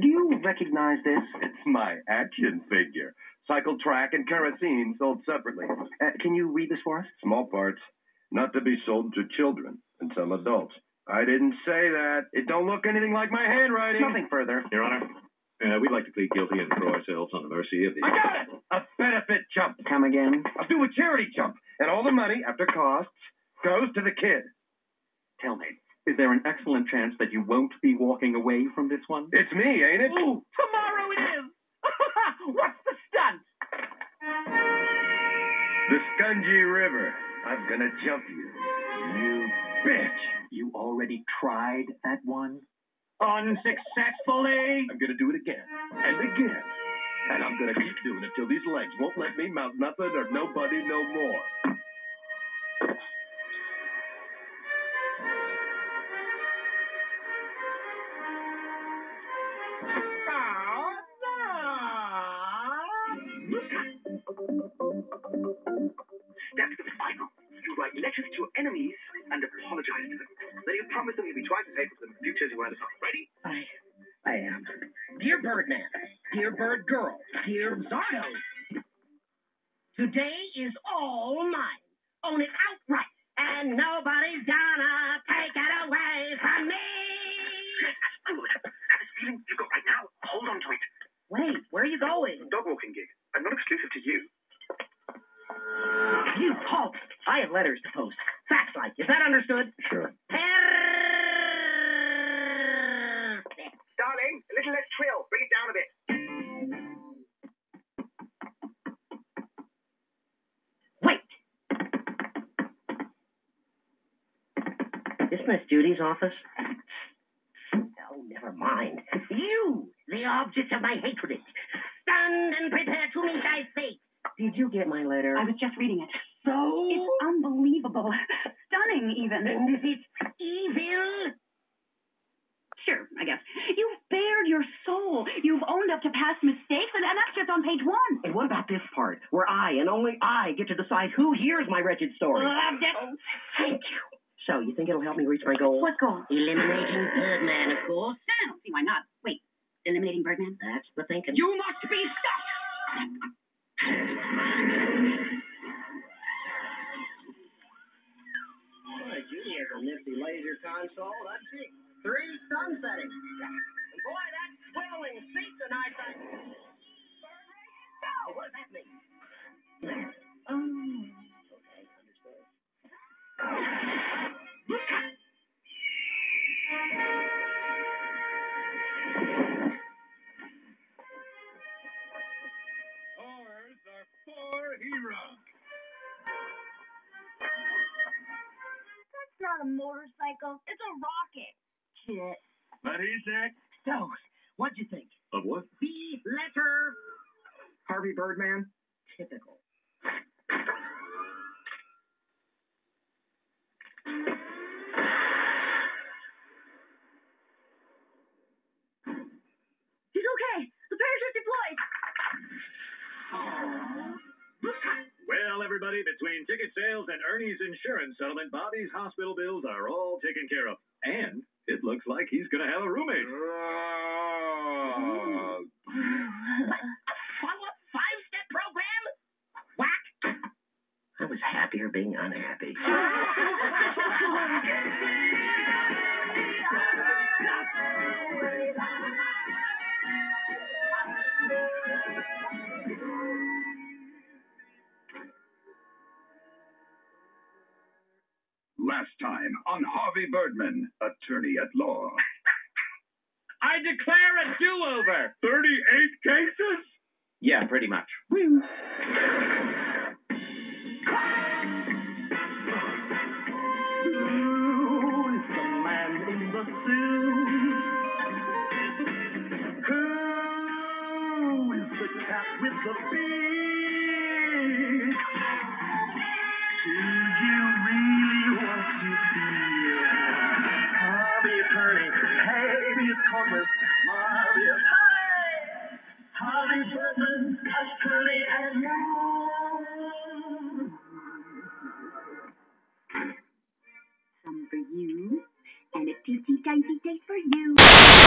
Do you recognize this? It's my action figure. Cycle track and kerosene sold separately. Uh, can you read this for us? Small parts, not to be sold to children and some adults. I didn't say that. It don't look anything like my handwriting. Nothing further. Your Honor, uh, we'd like to plead guilty and throw ourselves on the mercy of the. I got it! A benefit jump. Come again. I'll do a charity jump, and all the money after costs goes to the kid. Tell me, is there an excellent chance that you won't be walking away from this one? It's me, ain't it? Ooh, tomorrow it is. What's the stunt? The Scungy River. I'm gonna jump you. You bitch. You already tried that one? Unsuccessfully. I'm gonna do it again and again. And I'm gonna keep doing it till these legs won't let me mount nothing or nobody no more. That's the final. You write letters to your enemies and apologize to them. Then you promise them you'll be twice as hateful in the future as you were in the past. Ready? I, I am. Dear Birdman, dear Bird Girl, dear Zardo, today is all mine. Where are you going? Dog walking gig. I'm not exclusive to you. You halt! I have letters to post. Fax like. Is that understood? Sure. Perfect. Darling, a little less trill. Bring it down a bit. Wait. Is Miss Judy's office? Oh, never mind. You, the object of my hatred. Stand and prepare to meet thy fate. Did you get my letter? I was just reading it. so. It's unbelievable. Stunning, even. And is it evil? Sure, I guess. You've bared your soul. You've owned up to past mistakes, and, and that's just on page one. And what about this part, where I and only I get to decide who hears my wretched story? Loved it. Thank you. So, you think it'll help me reach my goal? What goal? Eliminating Birdman, of course. I don't see why not. Wait, eliminating Birdman? That's the thinking. You must be stopped. Boy, Judy has a nifty laser console. Let's see. Three sun settings. And boy, that swelling seat tonight. I... Oh, what does that mean? Oh. Okay, understood. Not a motorcycle. It's a rocket. Shit. What he said? So, what'd you think? Of what? B letter. Harvey Birdman? Typical. Everybody, between ticket sales and Ernie's insurance settlement, Bobby's hospital bills are all taken care of. And it looks like he's going to have a roommate. Oh. Follow up five step program? Whack! I was happier being unhappy. on Harvey Birdman, attorney at law. I declare a do over. 38 cases? Yeah, pretty much. Who is the man in the suit? Who is the cat with the beak? Habeas